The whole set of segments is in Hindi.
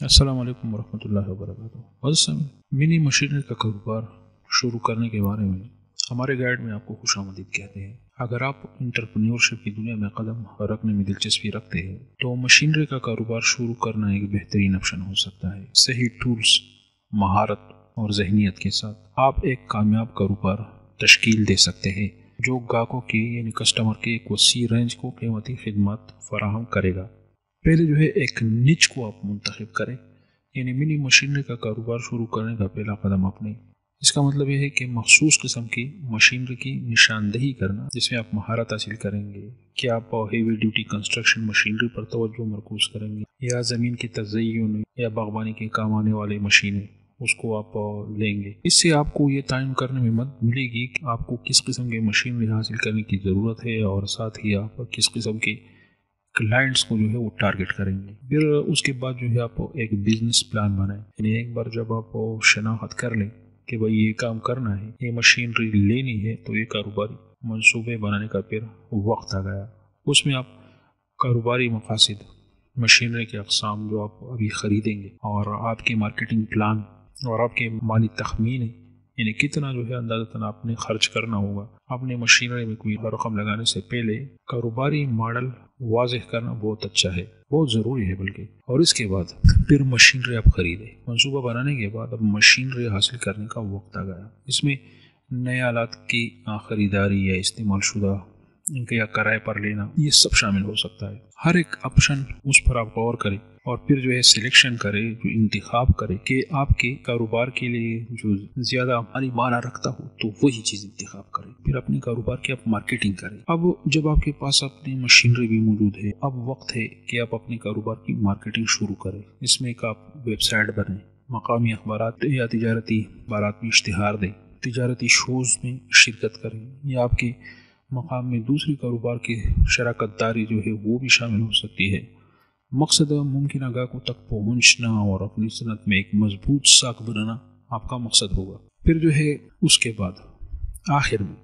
अस्सलाम वालेकुम वरहमतुल्लाहि वबरकातुहू मिनी मशीनरी का कारोबार शुरू करने के बारे में हमारे गाइड में आपको खुश आमदीद कहते हैं। अगर आप इंटरप्रन्योरशिप की दुनिया में कदम रखने में दिलचस्पी रखते हैं तो मशीनरी का कारोबार शुरू करना एक बेहतरीन ऑप्शन हो सकता है। सही टूल्स महारत और जहनीत के साथ आप एक कामयाब कारोबार तश्कील दे सकते हैं, जो ग्राहकों की, यानी कस्टमर के एक वसी रेंज को कीमती खिदमत फराहम करेगा। पहले जो है एक निच को आप मुंतखब करें। यानी मिनी मशीनरी का कारोबार शुरू करने का पहला कदम अपने। इसका मतलब यह है कि मखसूस किस्म की मशीनरी की निशानदही करना, जिसमें आप महारत हासिल करेंगे। कि आप हेवी ड्यूटी कंस्ट्रक्शन मशीनरी पर तवज्जो मरकूज करेंगे? या ज़मीन की तजयन या बागबानी के काम आने वाली मशीनें, उसको आप लेंगे। इससे आपको ये तयन करने में मदद मिलेगी कि आपको किस किस्म की मशीनरी हासिल करने की ज़रूरत है, और साथ ही आप किस किस्म की क्लाइंट्स को जो है वो टारगेट करेंगे। फिर उसके बाद जो है आप एक बिज़नेस प्लान बनाए। यानी एक बार जब आप शनाख्त कर लें कि भाई ये काम करना है, ये मशीनरी लेनी है तो ये कारोबारी मनसूबे बनाने का फिर वक्त आ गया। उसमें आप कारोबारी मकासद मशीनरी के अकसाम जो आप अभी ख़रीदेंगे और आपके मार्केटिंग प्लान और आपके माली तखमीन यानी कितना जो है अंदाजतन आपने खर्च करना होगा। अपने मशीनरी में कोई रकम लगाने से पहले कारोबारी मॉडल वाजह करना बहुत अच्छा है, बहुत ज़रूरी है बल्कि। और इसके बाद फिर मशीनरी आप खरीदें। मनसूबा बनाने के बाद अब मशीनरी हासिल करने का वक्त आ गया। इसमें नए आलात की ख़रीदारी या इस्तेमाल शुदा या किराए पर लेना, ये सब शामिल हो सकता है। हर एक ऑप्शन उस पर आप गौर करें और फिर जो है सिलेक्शन करे, जो इंतखब करे कि आपके कारोबार के लिए जो ज़्यादा माली माना रखता हो तो वही चीज़ इंतखब करें। फिर अपने कारोबार की आप मार्केटिंग करें। अब जब आपके पास अपनी मशीनरी भी मौजूद है, अब वक्त है कि आप अपने कारोबार की मार्केटिंग शुरू करें। इसमें एक आप वेबसाइट बने मकामी अखबार या तजारती अखबार में इश्तहार दें, तजारती शोज़ में शिरकत करें, या आपके मकाम में दूसरी कारोबार की शराकत दारी जो है, वो भी शामिल हो सकती है। मकसद मुमकिन ग्राहकों तक पहुँचना और अपनी सनत में एक मज़बूत साख बनाना आपका मकसद होगा। फिर जो है, उसके बाद आखिर में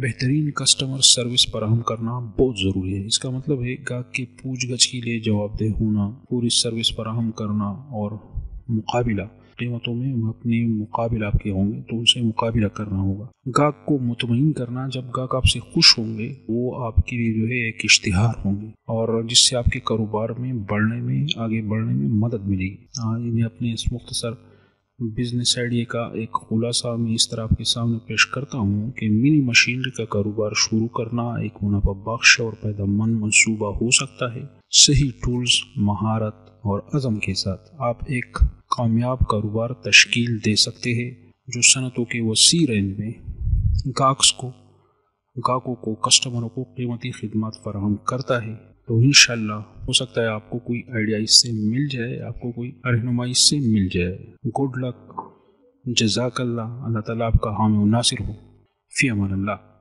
बेहतरीन कस्टमर सर्विस फराहम करना बहुत ज़रूरी है। इसका मतलब है, गाहक के पूछ गछ के लिए जवाबदेह होना, पूरी सर्विस फराहम करना और मुकाबला कीमतों में अपने मुकाबले आपके होंगे तो उनसे मुकाबला करना होगा। गाहक को मुतमिन करना, जब गाहक आपसे खुश होंगे, वो आपके लिए जो है एक इश्तहार होंगे और जिससे आपके कारोबार में बढ़ने में, आगे बढ़ने में मदद मिलेगी। इन्हें अपने इस मुख्तसर बिज़नेस आइडिया का एक खुलासा मैं इस तरह आपके सामने पेश करता हूँ कि मिनी मशीनरी का कारोबार शुरू करना एक मुनाफा बख्श और पैदामंद मनसूबा हो सकता है। सही टूल्स महारत और अज़म के साथ आप एक कामयाब कारोबार तश्कील दे सकते हैं, जो सनतों के वसी रेंज में गाहक्स को गाहकों को, कस्टमरों को कीमती खिदमत फराहम करता है। तो इन हो सकता है आपको कोई आइडिया इससे मिल जाए, आपको कोई रहनुमाई इससे मिल जाए। गुड लक जजाकल्ला अल्लाह ताला आपका हामी नासिर हो। फ़ी अमान अल्लाह।